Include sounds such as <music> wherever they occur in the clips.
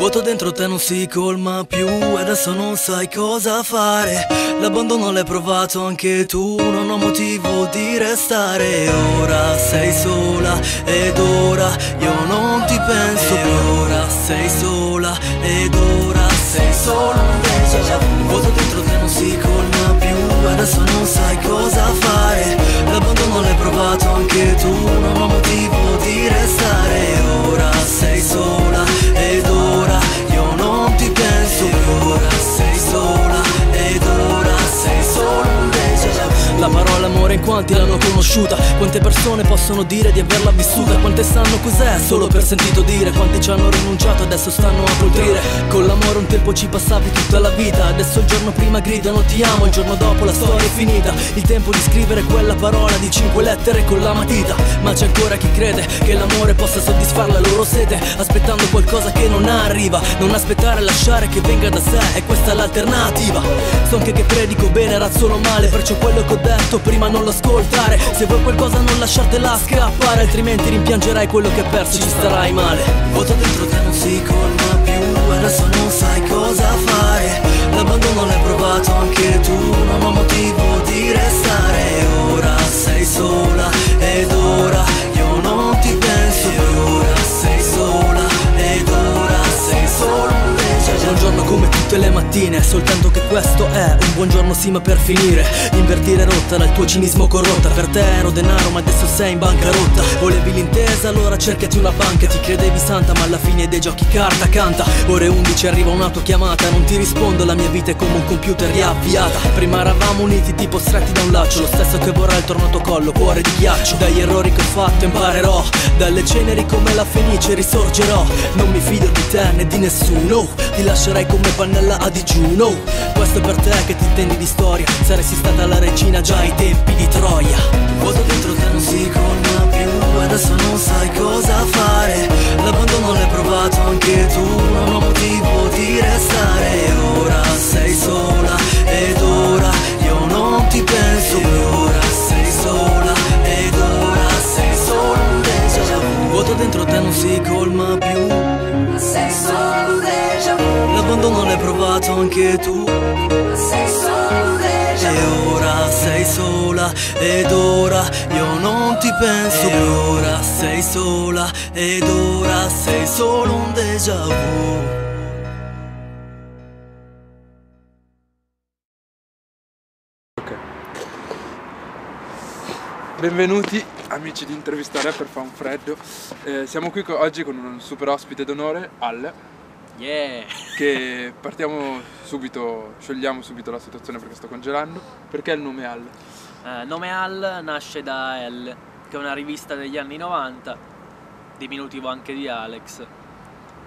vuoto dentro te non si colma più adesso non sai cosa fare. L'abbandono l'hai provato anche tu Non ho motivo di restare. Ora sei sola ed ora io non ti penso più. Ora sei sola ed ora sei solo un déjà vu vuoto dentro te non si colma più Adesso non sai cosa fare. L'abbandono l'hai provato anche tu Non ho motivo di restare. Ora sei sola ti penso amore in quanti l'hanno conosciuta? Quante persone possono dire di averla vissuta? Quante sanno cos'è? Solo per sentito dire. Quanti ci hanno rinunciato adesso stanno a colpire Con l'amore un tempo ci passavi tutta la vita. Adesso il giorno prima gridano ti amo. Il giorno dopo la storia è finita. Il tempo di scrivere quella parola di cinque lettere con la matita. Ma c'è ancora chi crede che l'amore possa soddisfare la loro sete Aspettando qualcosa che non arriva. Non aspettare lasciare che venga da sé. E questa è l'alternativa. So anche che predico bene, razzolo male Perciò quello che ho detto prima non lo ascoltare Se vuoi qualcosa non lasciartela scappare Altrimenti rimpiangerai quello che hai perso Ci starai male. Vuoto dentro sì per finire. Invertire rotta dal tuo cinismo corrotta. Per te ero denaro ma adesso sei in bancarotta. Volevi l'intesa allora cercati una banca. Ti credevi santa ma alla fine dei giochi carta canta. Ore 11 arriva una tua chiamata Non ti rispondo la mia vita è come un computer riavviata Prima eravamo uniti tipo stretti da un laccio. Lo stesso che vorrà il torno tuo collo cuore di ghiaccio. Dagli errori che ho fatto imparerò. Dalle ceneri come la fenice risorgerò. Non mi fido di te né di nessuno. Ti lascerai come pannella a digiuno. Questo è per te che ti intendi di storia. Saresti stata la regina già ai tempi di Troia. Vuoto dentro te non si colma più Adesso non sai cosa fare. L'abbandono l'hai provato anche tu Non ho motivo di restare. Ora sei sola ed ora io non ti penso più. Ora sei sola ed ora sei solo un déjà vu. Vuoto dentro te non si colma più. Sei solo un déjà vu, L'abbandono l'hai provato anche tu. Sei E ora sei sola ed ora io non ti penso più. ora sei sola ed ora sei solo un déjà vu. Benvenuti amici di Intervistare per fa un freddo. Eh, siamo qui co- oggi con un super ospite d'onore, Al, Yeah! che partiamo subito, sciogliamo subito la situazione perché sto congelando. Perché il nome Al? Eh, nome Al nasce da L, che è una rivista degli anni 90, diminutivo anche di Alex.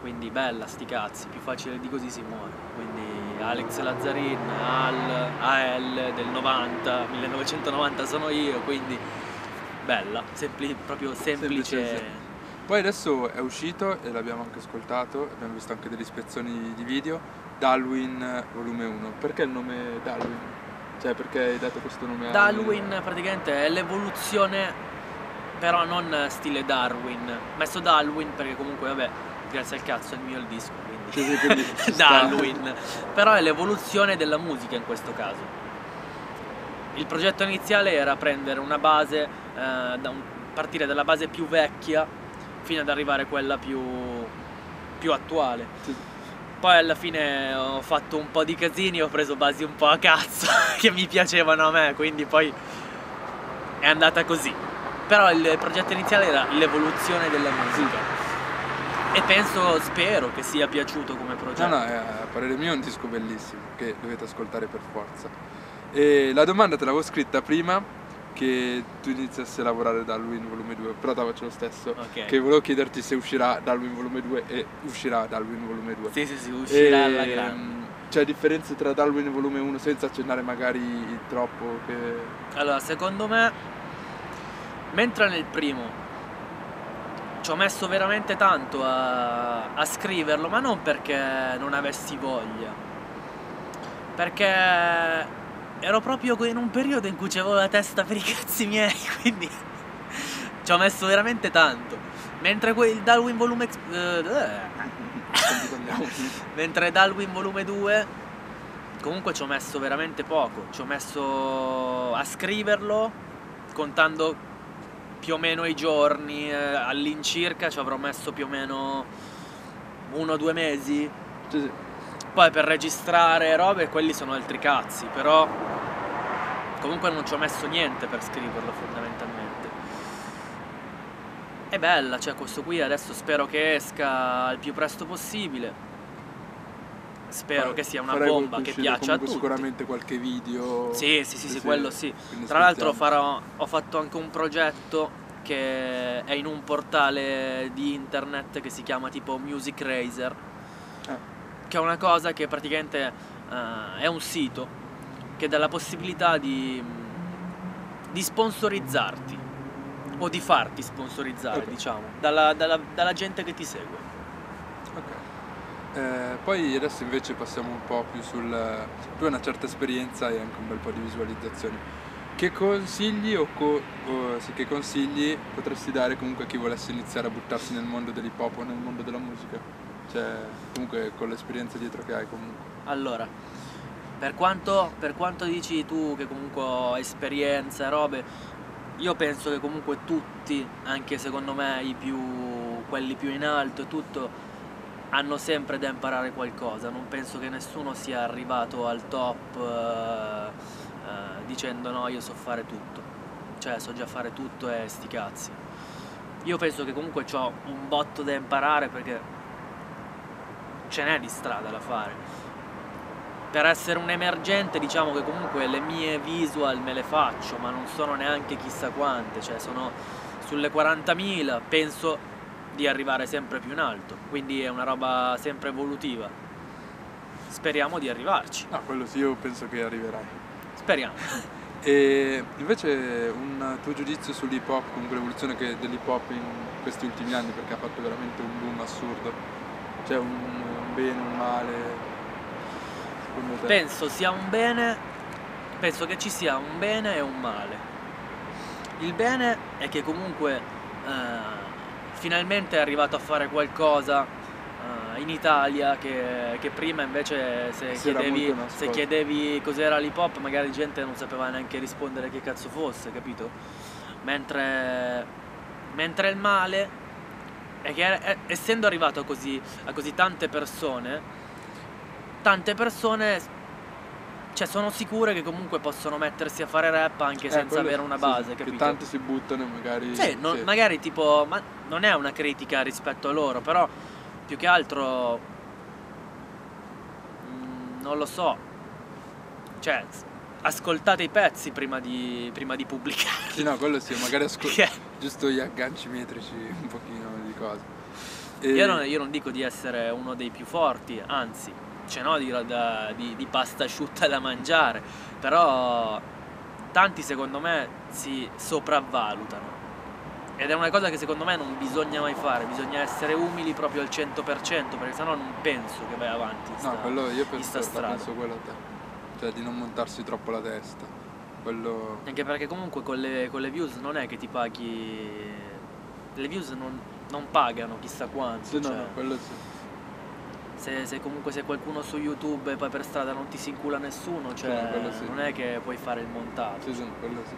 Quindi bella, sti cazzi, più facile di così si muore. Quindi Alex Lazzarin, Al, AL del 90, 1990 sono io, quindi bella, sempli- proprio semplice. Semplice. Poi adesso è uscito e l'abbiamo anche ascoltato, abbiamo visto anche delle ispezioni di video, Dalwin volume 1. Perché il nome Dalwin? Cioè perché hai dato questo nome a Darwin praticamente è l'evoluzione, però non stile Darwin. Messo Darwin perché comunque vabbè, grazie al cazzo è il mio il disco, quindi. Sì, sì, quindi. <laughs> Darwin. Però è l'evoluzione della musica in questo caso. Il progetto iniziale era prendere una base, eh, da un- partire dalla base più vecchia fino ad arrivare a quella più, più attuale. Sì. Poi alla fine ho fatto un po' di casini, ho preso basi un po' a cazzo <laughs> che mi piacevano a me, quindi poi è andata così. Però il progetto iniziale era l'evoluzione della musica. E penso, spero che sia piaciuto come progetto. No, no, è, a parere mio è un disco bellissimo che dovete ascoltare per forza. E la domanda te l'avevo scritta prima che tu iniziassi a lavorare da Alwin volume 2, però te faccio lo stesso. Ok. Che volevo chiederti se uscirà da Alwin volume 2 e uscirà da Alwin volume 2. Sì, sì, sì, uscirà alla Ehm, grande. C'è differenze tra Darwin e volume 1 senza accennare magari troppo che... Allora, secondo me, mentre nel primo ci ho messo veramente tanto a, a scriverlo, ma non perché non avessi voglia, perché ero proprio in un periodo in cui avevo la testa per i <laughs> cazzi miei, quindi ci ho messo veramente tanto. Mentre quel Darwin Volume eh, eh? <laughs> Mentre Dalwin volume 2 comunque ci ho messo veramente poco, ci ho messo a scriverlo contando più o meno i giorni, eh, all'incirca ci avrò messo più o meno uno o due mesi. Sì, sì. Poi per registrare robe quelli sono altri cazzi, però comunque non ci ho messo niente per scriverlo fondamentalmente. È bella, cioè questo qui adesso spero che esca il più presto possibile. Spero Fare- che sia una bomba che piaccia a tutti. sicuramente qualche video. Sì, sì, sì, sì, quello sì. Tra l'altro ho fatto anche un progetto che è in un portale di internet che si chiama tipo Music Razer, Ah. che è una cosa che praticamente eh, è un sito che dà la possibilità di, di sponsorizzarti o di farti sponsorizzare, Ok. diciamo, dalla, dalla- dalla gente che ti segue. Ok. Eh, poi adesso invece passiamo un po' più sul... Tu hai una certa esperienza e anche un bel po' di visualizzazioni. Che consigli o, co- o- sì, che consigli potresti dare comunque a chi volesse iniziare a buttarsi nel mondo dell'hip hop o nel mondo della musica? Cioè, comunque con l'esperienza dietro che hai comunque. Allora, per quanto, per quanto dici tu che comunque ho esperienza robe, io penso che comunque tutti, anche secondo me i più, quelli più in alto e tutto, hanno sempre da imparare qualcosa. Non penso che nessuno sia arrivato al top eh, eh, dicendo no, io so fare tutto. Cioè, so già fare tutto e sti cazzi. Io penso che comunque ho un botto da imparare perché ce n'è di strada da fare per essere un emergente diciamo che comunque le mie visual me le faccio ma non sono neanche chissà quante cioè sono sulle 40.000 penso di arrivare sempre più in alto quindi è una roba sempre evolutiva speriamo di arrivarci No, quello sì, io penso che arriverai. speriamo <laughs> E invece un tuo giudizio sull'hip hop, comunque l'evoluzione dell'hip hop in questi ultimi anni, perché ha fatto veramente un boom assurdo. C'è un, un bene, un male. Penso sia un bene penso che ci sia un bene e un male. Il bene è che comunque eh, finalmente è arrivato a fare qualcosa eh, in Italia che, che prima invece se Si chiedevi, se chiedevi cos'era l'hip hop magari gente non sapeva neanche rispondere che cazzo fosse capito? Mentre mentre il male è che eh, essendo arrivato a così, a così tante persone tante persone cioè sono sicure che comunque possono mettersi a fare rap anche Eh, senza quello- avere una base, sì, capito? Che tanti si buttano e magari. Sì, non- sì. magari tipo, ma non è una critica rispetto a loro, però più che altro mm, non lo so. Cioè, ascoltate i pezzi prima di, prima di pubblicarli. Sì, no, quello sì, magari ascol- <laughs> Perché giusto gli agganci metrici, un pochino di cose. E- io, non, io non dico di essere uno dei più forti, anzi, ce n'ho di, da- di- di pasta asciutta da mangiare, però tanti secondo me si sopravvalutano. Ed è una cosa che secondo me non bisogna mai fare, bisogna essere umili proprio al 100%, perché sennò non penso che vai avanti. in No, sta- quello io penso, sta penso quello a te. Cioè di non montarsi troppo la testa. Quello. Anche perché comunque con le, con le views non è che ti paghi... Le views non, non pagano chissà quanto. Sì, no, cioè, no, quello sì. Se, se comunque sei qualcuno su YouTube e poi per strada non ti si incula nessuno, cioè no, sì. non è che puoi fare il montaggio. Sì, sì, quello sì.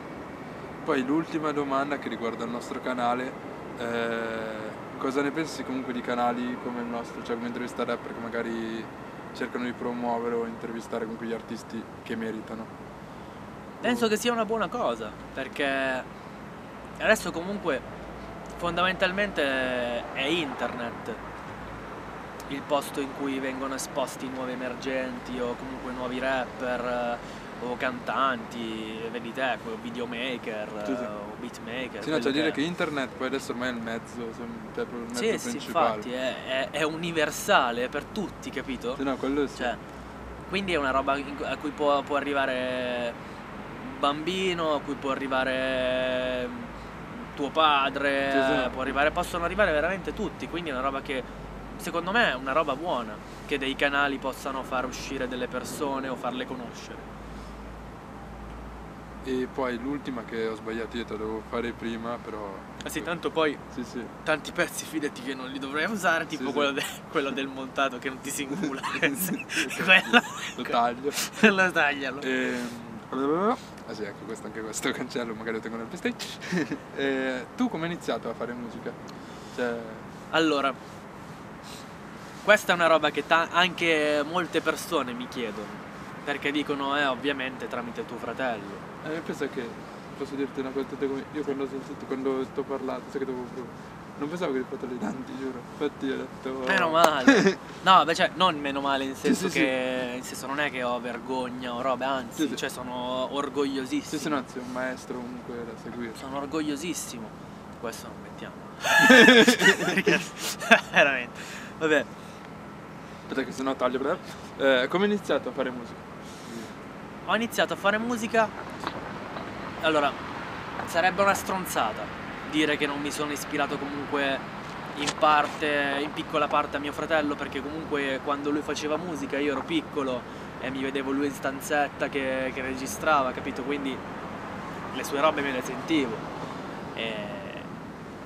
Poi l'ultima domanda che riguarda il nostro canale, eh, cosa ne pensi comunque di canali come il nostro, cioè come intervistare rapper che magari cercano di promuovere o intervistare comunque gli artisti che meritano? Penso che sia una buona cosa, perché adesso comunque fondamentalmente è internet il posto in cui vengono esposti nuovi emergenti o comunque nuovi rapper eh, o cantanti, vedi te, videomaker Sì, sì. eh, o beatmaker. Sì, no, quello dire che internet poi adesso ormai è il mezzo, cioè il mezzo Sì, sì, principale. infatti è, è- è universale, per tutti, capito? Sì, no, quello sì. Cioè, quindi è una roba a cui può, può arrivare un bambino, a cui può arrivare mm, tuo padre, Sì, sì. può arrivare- possono arrivare veramente tutti, quindi è una roba che secondo me è una roba buona, che dei canali possano far uscire delle persone o farle conoscere. E poi l'ultima che ho sbagliato io te la devo fare prima, però Ma sì, tanto poi Sì, sì. tanti pezzi fidati che non li dovrei usare, tipo Sì. Quello, de- quello del montato che non ti si <laughs> sì. quello, Lo taglio. quello taglialo. Ehm, Ah sì, ecco questo, anche questo cancello, magari lo tengo nel PlayStation. <laughs> Eh, tu come hai iniziato a fare musica? Cioè, Allora, questa è una roba che anche molte persone mi chiedono. Perché dicono, eh, ovviamente tramite tuo fratello. eh, pensa che posso dirti una cosa, io quando, sentito- quando ti ho parlato, sai che dovevo proprio- Non pensavo che eri fratelli tanti, giuro. Infatti ho detto. Meno male. <laughs> No, beh, cioè, non meno male, in senso sì, che. In senso non è che ho vergogna o robe, anzi, Sì, sì. cioè sono orgogliosissimo. Sì, sì, no, anzi, un maestro comunque da seguire. Sono orgogliosissimo. Questo non mettiamo. <laughs> <laughs> Perché veramente. Vabbè. Aspetta che sennò taglio. Eh, come hai iniziato a fare musica? Ho iniziato a fare musica. Allora, sarebbe una stronzata dire che non mi sono ispirato comunque in parte, in piccola parte a mio fratello, perché comunque quando lui faceva musica io ero piccolo e mi vedevo lui in stanzetta che, che registrava, capito? Quindi le sue robe me le sentivo. E,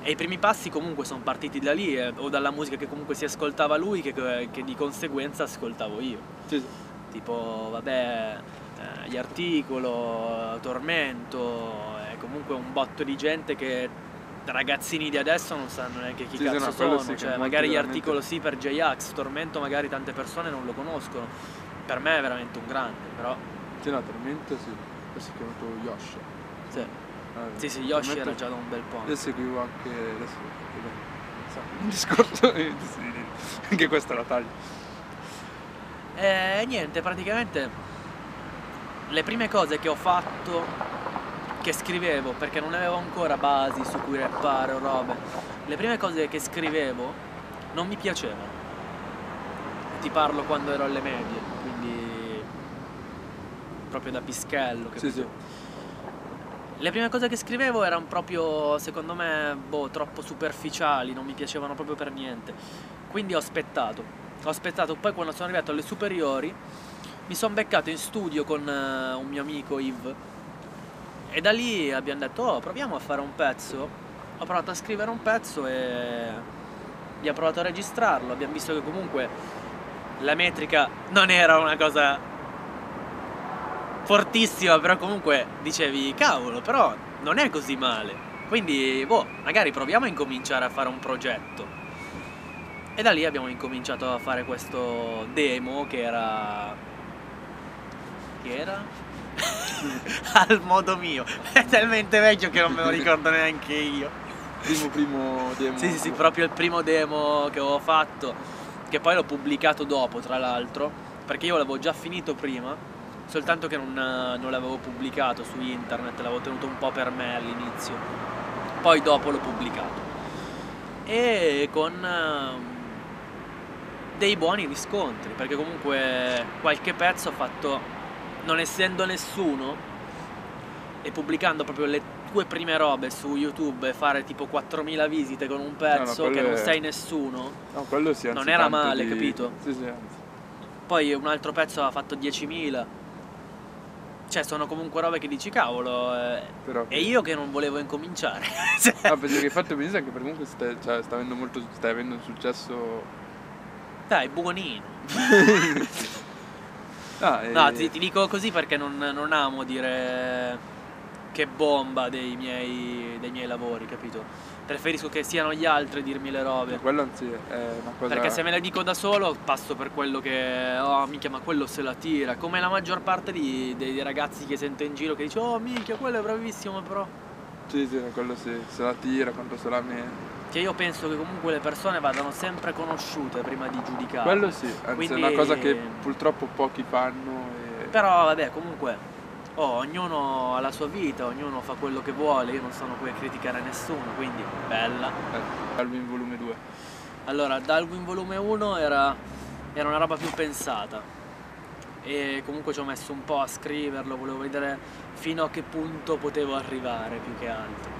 e i primi passi comunque sono partiti da lì, eh, o dalla musica che comunque si ascoltava lui, che, che di conseguenza ascoltavo io Sì, sì. tipo vabbè eh, gli articolo, Tormento, è comunque un botto di gente che ragazzini di adesso non sanno neanche chi Sì, cazzo sono, sì, cioè magari gli articolo sì per J-Ax, Tormento magari tante persone non lo conoscono, per me è veramente un grande, però Sì, no, Tormento sì. Poi si è chiamato Yoshi. sì, Sì, sì Yoshi era già da un bel po'. Io seguivo anche adesso un discorso anche questa la taglio. E niente, praticamente le prime cose che ho fatto, che scrivevo, perché non avevo ancora basi su cui rappare o robe, le prime cose che scrivevo non mi piacevano. Ti parlo quando ero alle medie, quindi proprio da pischello. Sì, capito? sì. Le prime cose che scrivevo erano proprio, secondo me, boh, troppo superficiali, non mi piacevano proprio per niente. Quindi ho aspettato. Ho aspettato, poi quando sono arrivato alle superiori mi sono beccato in studio con eh, un mio amico Yves e da lì abbiamo detto, oh, proviamo a fare un pezzo. Ho provato a scrivere un pezzo e abbiamo provato a registrarlo. Abbiamo visto che comunque la metrica non era una cosa fortissima, però comunque dicevi, cavolo, però non è così male. Quindi, boh, magari proviamo a incominciare a fare un progetto. E da lì abbiamo incominciato a fare questo demo che era... Che era? <laughs> Al modo mio. È talmente vecchio che non me lo ricordo neanche io. Primo primo demo. Sì, sì, sì, proprio il primo demo che avevo fatto, che poi l'ho pubblicato dopo, tra l'altro, perché io l'avevo già finito prima, soltanto che non, non l'avevo pubblicato su internet, l'avevo tenuto un po' per me all'inizio, poi dopo l'ho pubblicato. E con ehm, dei buoni riscontri, perché comunque qualche pezzo ho fatto, non essendo nessuno, e pubblicando proprio le tue prime robe su YouTube e fare tipo 4000 visite con un pezzo quello che non è- sei nessuno, No, quello sì, anzi, Non era male, di- capito? Sì, sì, anzi. poi un altro pezzo ha fatto 10.000. Cioè, sono comunque robe che dici, cavolo, eh, Però e io che non volevo incominciare. <laughs> Cioè, Ah, penso che hai fatto benissimo anche perché comunque stai, cioè, sta avendo molto stai avendo un successo. Dai, buonino. <laughs> Ah, e- No, ti, ti dico così perché non, non amo dire che bomba dei miei, dei miei lavori, capito? Preferisco che siano gli altri a dirmi le robe. quello anzi è una cosa. Perché se me le dico da solo passo per quello che. Oh minchia, ma quello se la tira. Come la maggior parte di- dei ragazzi che sento in giro che dice Oh minchia, quello è bravissimo, però. Sì, sì, quello sì, se la tira, quanto se la mette. Che io penso che comunque le persone vadano sempre conosciute prima di giudicare. Quello sì, anzi Quindi- è una cosa che purtroppo pochi fanno e... Però vabbè, comunque. Oh, ognuno ha la sua vita, ognuno fa quello che vuole, io non sono qui a criticare nessuno, quindi bella. Alvin volume 2. Allora, Dalwin volume 1 era, era una roba più pensata e comunque ci ho messo un po' a scriverlo, volevo vedere fino a che punto potevo arrivare più che altro.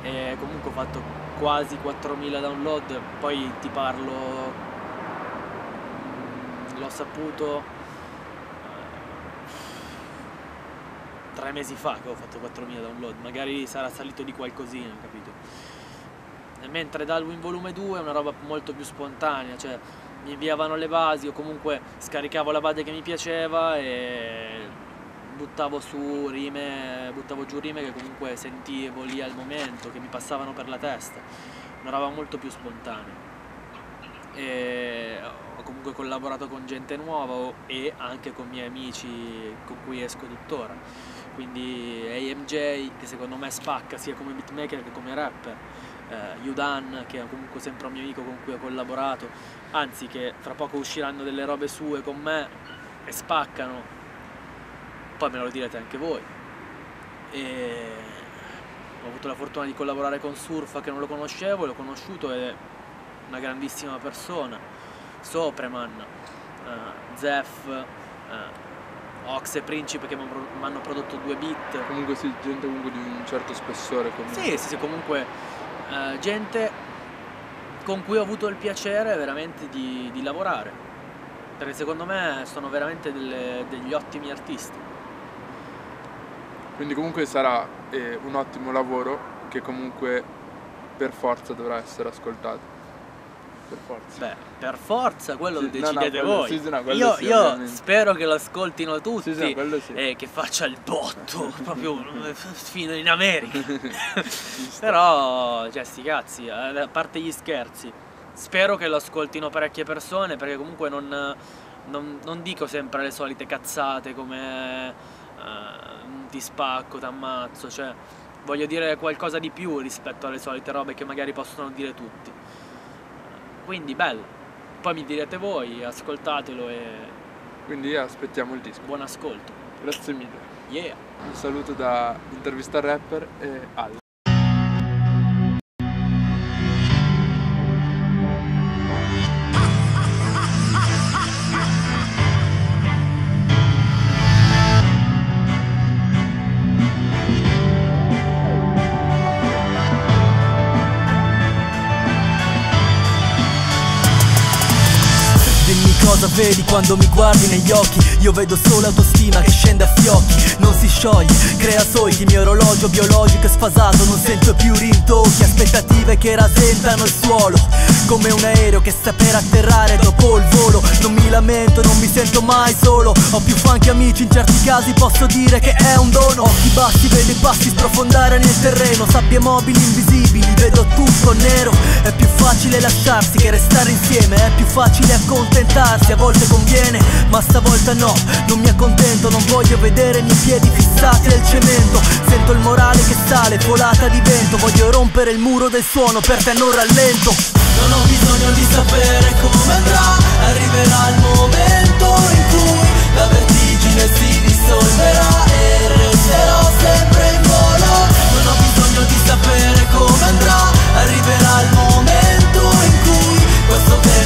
E comunque ho fatto quasi 4000 download, poi ti parlo, l'ho saputo tre mesi fa che ho fatto 4000 download, magari sarà salito di qualcosina, capito? mentre Dalwin volume 2 è una roba molto più spontanea, cioè mi inviavano le basi o comunque scaricavo la base che mi piaceva e buttavo su rime, buttavo giù rime che comunque sentivo lì al momento, che mi passavano per la testa, una roba molto più spontanea. E ho comunque collaborato con gente nuova e anche con miei amici con cui esco tuttora. Quindi AMJ che secondo me spacca sia come beatmaker che come rapper, eh, Yudan che è comunque sempre un mio amico con cui ho collaborato, anzi che fra poco usciranno delle robe sue con me e spaccano, poi me lo direte anche voi. E ho avuto la fortuna di collaborare con Surfa che non lo conoscevo, l'ho conosciuto ed è una grandissima persona, Sopreman, uh, Zef, uh, Ox e Principe che mi hanno prodotto due beat. Comunque sì, gente comunque di un certo spessore. Comunque. Sì, sì, sì, comunque uh, gente con cui ho avuto il piacere veramente di, di lavorare, perché secondo me sono veramente delle, degli ottimi artisti. Quindi comunque sarà eh, un ottimo lavoro che comunque per forza dovrà essere ascoltato per forza. Beh, per forza, quello Sì, no, no, decidete quello- voi. sì, no, io io spero che lo ascoltino tutti e che faccia il botto, <laughs> proprio eh, fino in America. Però, cioè, sti cazzi, eh, a parte gli scherzi, spero che lo ascoltino parecchie persone perché comunque non, non- non dico sempre le solite cazzate come eh, ti spacco, t'ammazzo, cioè voglio dire qualcosa di più rispetto alle solite robe che magari possono dire tutti. Quindi bello. Poi mi direte voi, ascoltatelo e Quindi aspettiamo il disco. buon ascolto. Grazie mille. Yeah! Un saluto da Intervista Rapper e Al. Vedi quando mi guardi negli occhi? Io vedo solo autostima che scende a fiocchi. Non si scioglie, crea solchi. Mio orologio biologico è sfasato Non sento più rintocchi. Aspettative che rasentano il suolo Come un aereo che sta per atterrare dopo il volo. Non mi lamento, non mi sento mai solo. Ho più fan che amici, in certi casi posso dire che è un dono. Occhi bassi, vedo i passi sprofondare nel terreno. Sabbie mobili invisibili, vedo tutto nero. È più facile lasciarsi che restare insieme È più facile accontentarsi, a conviene Ma stavolta no, non mi accontento Non voglio vedere i miei piedi fissati al cemento. Sento il morale che sale, volata di vento Voglio rompere il muro del suono, per te non rallento. Non ho bisogno di sapere come andrà Arriverà il momento in cui la vertigine si dissolverà E resterò sempre in volo. Non ho bisogno di sapere come andrà Arriverà il momento in cui questo vento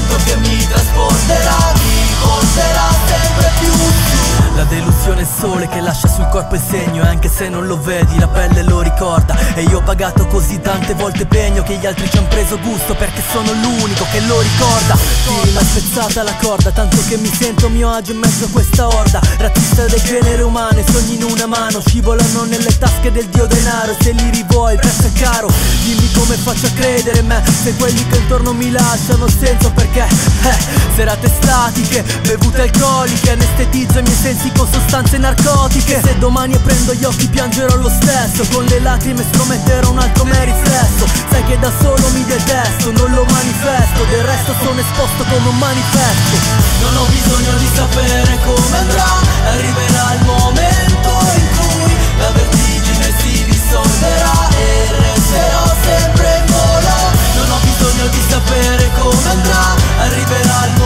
È sole che lascia sul corpo il segno E anche se non lo vedi la pelle lo ricorda. E io ho pagato così tante volte pegno Che gli altri ci han preso gusto perché sono l'unico che lo ricorda. Sì, m'ha spezzata la corda Tanto che mi sento mio agio in mezzo a questa orda. Razzista del genere umano e sogni in una mano Scivolano nelle tasche del dio denaro. E se li rivuoi il prezzo è caro. Dimmi come faccio a credere me Se quelli che intorno mi lasciano senso perché Eh, serate statiche, bevute alcoliche Anestetizzo i miei sensi con sostanze sostanze narcotiche. Se domani aprendo gli occhi piangerò lo stesso. Con le lacrime strometterò un altro me riflesso. Sai che da solo mi detesto, non lo manifesto. Del resto sono esposto come un manifesto. Non ho bisogno di sapere come andrà. Arriverà il momento in cui la vertigine si dissolverà. E resterò sempre in volo. Non ho bisogno di sapere come andrà. Arriverà il momento